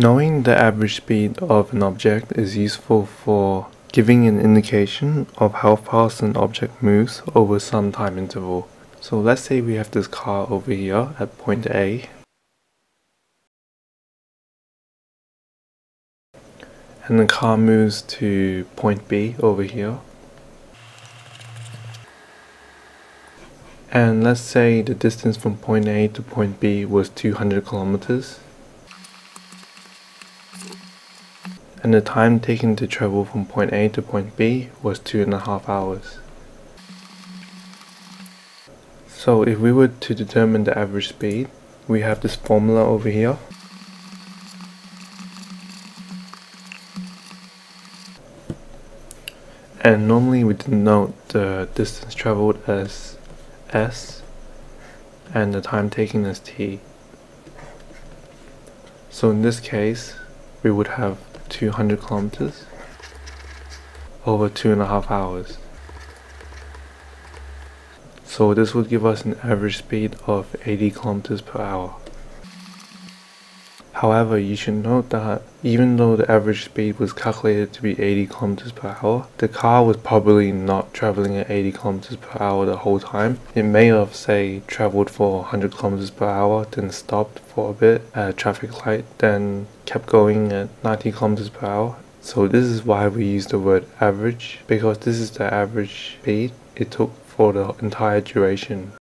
Knowing the average speed of an object is useful for giving an indication of how fast an object moves over some time interval. So let's say we have this car over here at point A. And the car moves to point B over here. And let's say the distance from point A to point B was 200 kilometers. And the time taken to travel from point A to point B was two and a half hours. So if we were to determine the average speed, we have this formula over here. And normally we denote the distance traveled as s and the time taken as t. So in this case, we would have 200 kilometers over two and a half hours. So this would give us an average speed of 80 kilometers per hour. However, you should note that even though the average speed was calculated to be 80 kilometers per hour, the car was probably not traveling at 80 kilometers per hour the whole time. It may have, say, traveled for 100 kilometers per hour, then stopped for a bit at a traffic light, then kept going at 90 kilometers per hour. So this is why we use the word average, because this is the average speed it took for the entire duration.